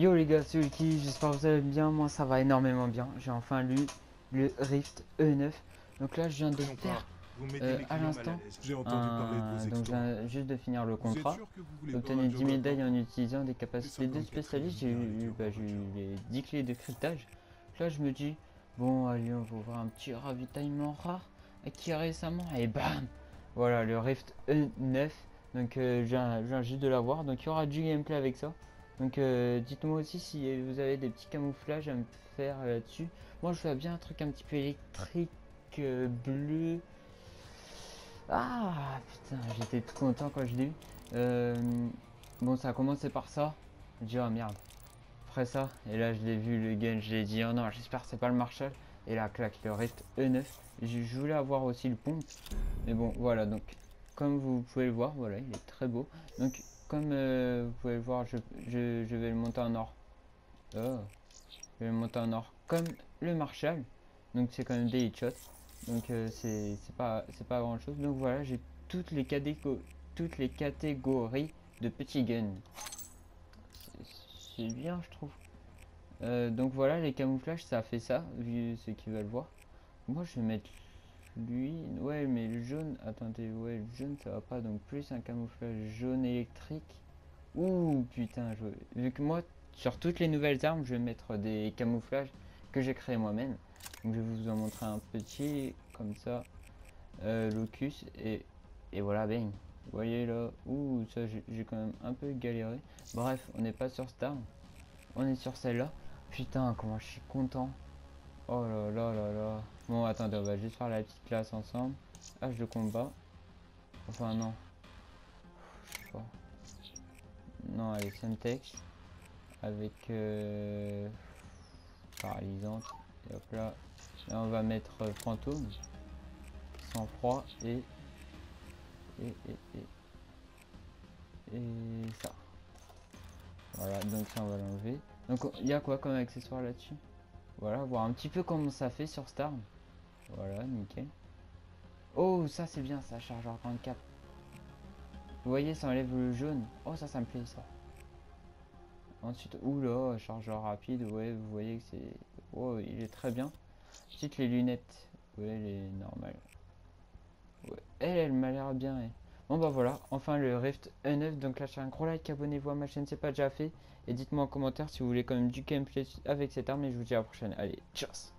Yo les gars, c'est Ulki, j'espère que vous allez bien, moi ça va énormément bien. J'ai enfin lu le Rift E9. Donc là je viens de faire euh, à l'instant un... donc je viens juste de finir le contrat. Obtenez 10 médailles en utilisant des capacités de spécialistes. J'ai eu, bah, eu, les 10 clés de cryptage. Là je me dis, bon allez on va voir un petit ravitaillement rare acquis récemment et bam Voilà le Rift E9. Donc euh, je viens juste de l'avoir. Donc il y aura du gameplay avec ça. Donc euh, dites-moi aussi si vous avez des petits camouflages à me faire là-dessus. Moi je veux bien un truc un petit peu électrique, euh, bleu. Ah putain, j'étais tout content quand je l'ai eu. Euh, bon ça a commencé par ça. Je dis oh merde. Après ça, et là je l'ai vu le gun, je l'ai dit oh non j'espère c'est pas le Marshall. Et là claque le Rift E9. Je voulais avoir aussi le pompe. Mais bon voilà donc comme vous pouvez le voir, voilà il est très beau. Donc comme euh, vous pouvez le voir, je, vais le monter en or. Oh. Je vais le monter en or comme le Marshall. Donc c'est quand même des headshots. Donc euh, c'est pas c'est pas grand chose. Donc voilà, j'ai toutes les toutes les catégories de petits guns. C'est bien, je trouve. Euh, donc voilà, les camouflages, ça fait ça, vu ceux qui veulent voir. Moi, je vais mettre lui, ouais, mais le jaune, attendez, ouais, le jaune ça va pas, donc plus un camouflage jaune électrique. Ouh, putain, je... vu que moi, sur toutes les nouvelles armes, je vais mettre des camouflages que j'ai créé moi-même. Donc je vais vous en montrer un petit, comme ça, euh, locus, et, et voilà, bang. Voyez là, ouh, ça j'ai quand même un peu galéré. Bref, on n'est pas sur cette arme, on est sur celle-là. Putain, comment je suis content. Oh là là là là. Bon, attendez, on va juste faire la petite classe ensemble. H de combat. Enfin, non. Je sais pas. Non, allez, Semtex. Avec euh, paralysante. Et hop là. Là, on va mettre euh, fantôme. Sans froid et. Et, et, et. Et ça. Voilà, donc ça, on va l'enlever. Donc, il y a quoi comme accessoire là-dessus? Voilà, voir un petit peu comment ça fait sur Star. Voilà, nickel. Oh, ça c'est bien, ça, chargeur 34. Vous voyez, ça enlève le jaune. Oh, ça, ça me plaît, ça. Ensuite, oula, chargeur rapide, ouais, vous voyez que c'est... Oh, il est très bien. Ensuite, les lunettes. Ouais, elle est normale. Ouais, elle, elle m'a l'air bien. Bon, bah voilà, enfin le Rift E9. Donc lâchez un gros like, abonnez-vous à ma chaîne, c'est pas déjà fait. Et dites-moi en commentaire si vous voulez quand même du gameplay avec cette arme. Et je vous dis à la prochaine. Allez, tchuss